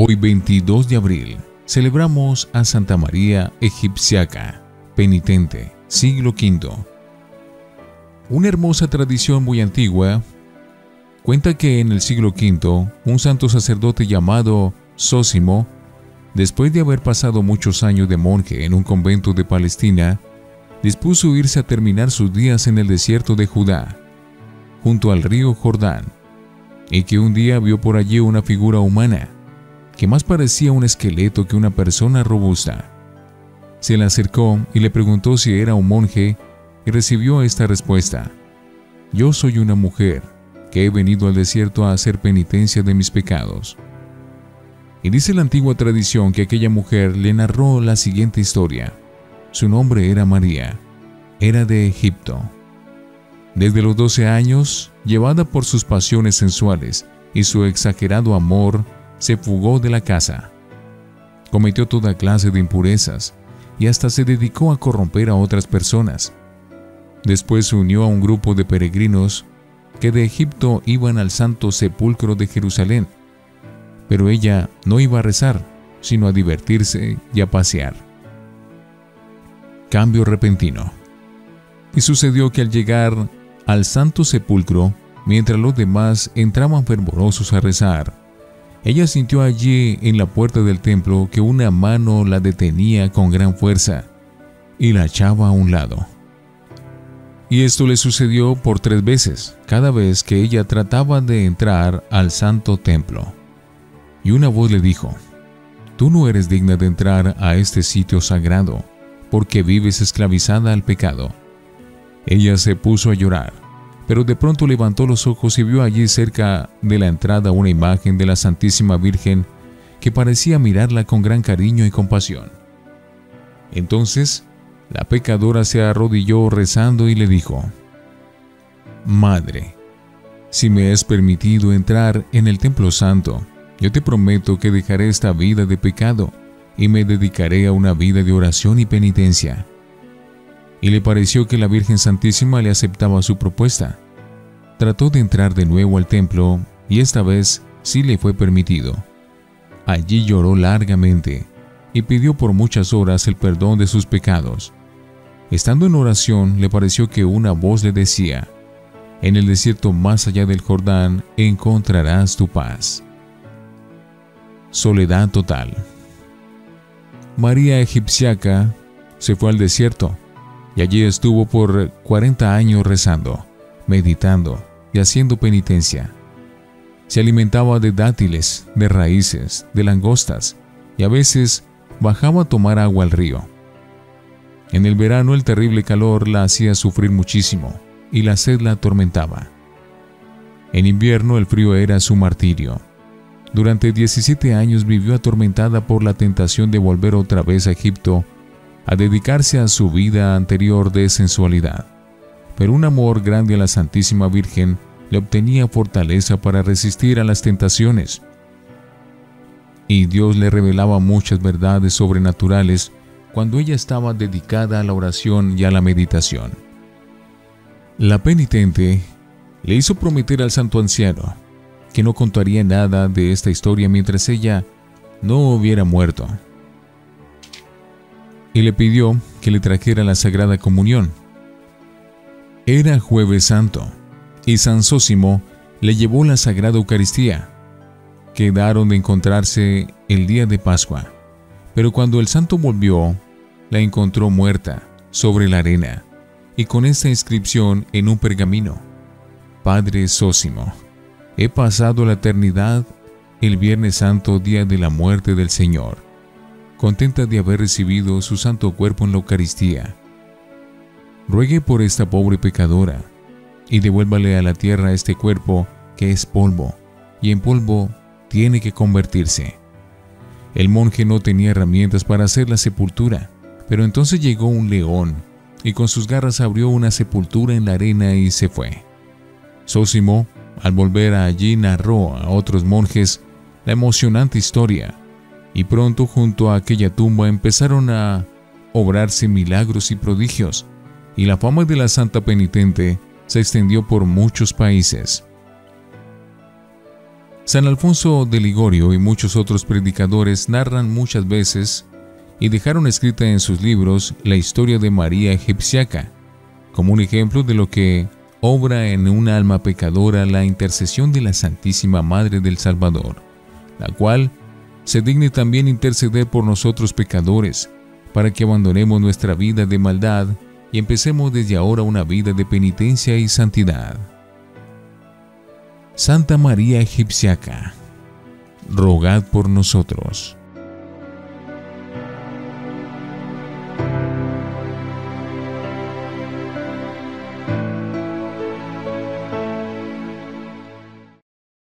Hoy 22 de abril celebramos a Santa María Egipciaca, penitente, siglo V. Una hermosa tradición muy antigua cuenta que en el siglo V un santo sacerdote llamado Sósimo, después de haber pasado muchos años de monje en un convento de Palestina, dispuso irse a terminar sus días en el desierto de Judá, junto al río Jordán, y que un día vio por allí una figura humana, que más parecía un esqueleto que una persona robusta. Se le acercó y le preguntó si era un monje y recibió esta respuesta. Yo soy una mujer que he venido al desierto a hacer penitencia de mis pecados. Y dice la antigua tradición que aquella mujer le narró la siguiente historia. Su nombre era María, era de Egipto. Desde los 12 años, llevada por sus pasiones sensuales y su exagerado amor, se fugó de la casa. Cometió toda clase de impurezas y hasta se dedicó a corromper a otras personas. Después se unió a un grupo de peregrinos que de Egipto iban al santo sepulcro de Jerusalén. Pero ella no iba a rezar, sino a divertirse y a pasear. Cambio repentino. Y sucedió que al llegar al santo sepulcro, mientras los demás entraban fervorosos a rezar, ella sintió allí en la puerta del templo que una mano la detenía con gran fuerza y la echaba a un lado. Y esto le sucedió por tres veces, cada vez que ella trataba de entrar al santo templo. Y una voz le dijo, Tú no eres digna de entrar a este sitio sagrado, porque vives esclavizada al pecado. Ella se puso a llorar, pero de pronto levantó los ojos y vio allí cerca de la entrada una imagen de la Santísima Virgen que parecía mirarla con gran cariño y compasión. Entonces la pecadora se arrodilló rezando y le dijo, Madre, si me es permitido entrar en el templo santo, yo te prometo que dejaré esta vida de pecado y me dedicaré a una vida de oración y penitencia. Y le pareció que la Virgen Santísima le aceptaba su propuesta. Trató de entrar de nuevo al templo y esta vez sí le fue permitido. Allí lloró largamente y pidió por muchas horas el perdón de sus pecados. Estando en oración, le pareció que una voz le decía, En el desierto más allá del Jordán encontrarás tu paz. Soledad total. María Egipciaca se fue al desierto y allí estuvo por 40 años rezando, meditando y haciendo penitencia. Se alimentaba de dátiles, de raíces, de langostas y a veces bajaba a tomar agua al río. En el verano el terrible calor la hacía sufrir muchísimo y la sed la atormentaba. En invierno el frío era su martirio. Durante 17 años vivió atormentada por la tentación de volver otra vez a Egipto a dedicarse a su vida anterior de sensualidad. Pero un amor grande a la Santísima Virgen le obtenía fortaleza para resistir a las tentaciones. Y Dios le revelaba muchas verdades sobrenaturales cuando ella estaba dedicada a la oración y a la meditación. La penitente le hizo prometer al santo anciano que no contaría nada de esta historia mientras ella no hubiera muerto. Y le pidió que le trajera la Sagrada Comunión. Era jueves santo, y San Sósimo le llevó la Sagrada Eucaristía. Quedaron de encontrarse el día de Pascua. Pero cuando el santo volvió, la encontró muerta sobre la arena y con esta inscripción en un pergamino. Padre Sósimo, he pasado la eternidad el Viernes Santo, día de la muerte del Señor, contenta de haber recibido su santo cuerpo en la Eucaristía. Ruegue por esta pobre pecadora y devuélvale a la tierra este cuerpo que es polvo, y en polvo tiene que convertirse. El monje no tenía herramientas para hacer la sepultura, pero entonces llegó un león y con sus garras abrió una sepultura en la arena y se fue. Sósimo, al volver allí, narró a otros monjes la emocionante historia, y pronto junto a aquella tumba empezaron a obrarse milagros y prodigios, y la fama de la santa penitente se extendió por muchos países. San Alfonso de Ligorio y muchos otros predicadores narran muchas veces y dejaron escrita en sus libros la historia de María Egipciaca, como un ejemplo de lo que obra en un alma pecadora la intercesión de la Santísima Madre del Salvador, la cual se digne también interceder por nosotros pecadores, para que abandonemos nuestra vida de maldad y empecemos desde ahora una vida de penitencia y santidad. Santa María Egipciaca, rogad por nosotros.